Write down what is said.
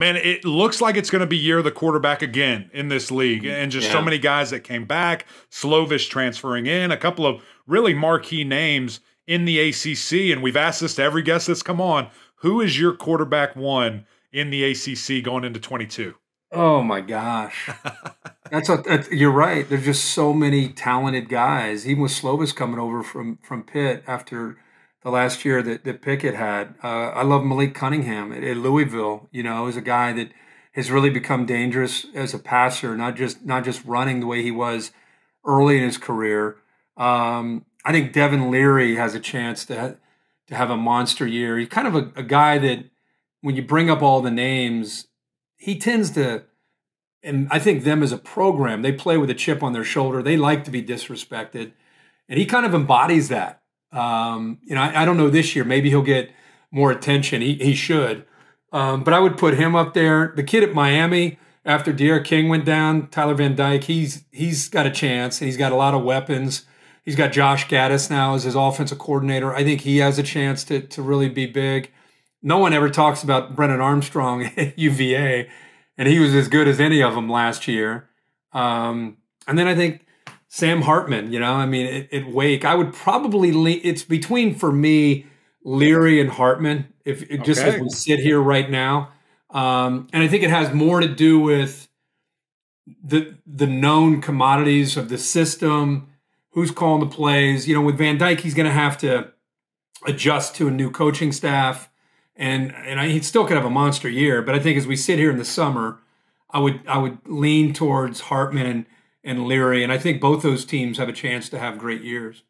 Man, it looks like it's going to be year of the quarterback again in this league, mm-hmm. and just yeah. so many guys that came back. Slovis transferring in, a couple of really marquee names in the ACC, and we've asked this to every guest that's come on: Who is your quarterback one in the ACC going into twenty two? Oh my gosh, that's, a, that's you're right. There's just so many talented guys. Even with Slovis coming over from from Pitt after the last year that, that Pickett had, uh, I love Malik Cunningham at, at Louisville. You know, is a guy that has really become dangerous as a passer, not just not just running the way he was early in his career. Um, I think Devin Leary has a chance to ha- to have a monster year. He's kind of a, a guy that when you bring up all the names he tends to, and I think them as a program, they play with a chip on their shoulder. They like to be disrespected, and he kind of embodies that. Um, you know, I, I, don't know this year. Maybe he'll get more attention. He he should, um, but I would put him up there. The kid at Miami after D'Eriq King went down, Tyler Van Dyke. He's he's got a chance. He's got a lot of weapons. He's got Josh Gattis now as his offensive coordinator. I think he has a chance to to really be big no one ever talks about Brennan Armstrong at UVA, and he was as good as any of them last year. Um, and then I think Sam Hartman, you know, I mean, at, Wake, I would probably it's between for me Leary and Hartman. If okay. just as we sit here right now, um, and I think it has more to do with the the known commodities of the system, who's calling the plays. You know, with Van Dyke, he's going to have to adjust to a new coaching staff and and I, he still could have a monster year. But I think as we sit here in the summer, I would I would lean towards Hartman and, and Leary, and I think both those teams have a chance to have great years.